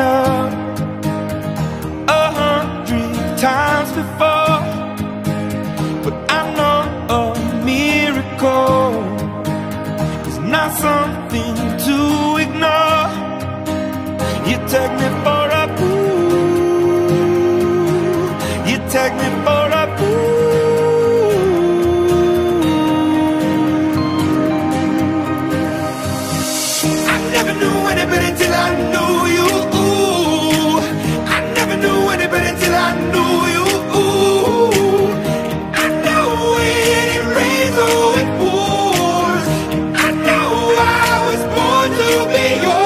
up a hundred times before, but I know a miracle is not something to ignore. You take me for a fool. You take me for a fool. I never knew anybody till I knew you. yo.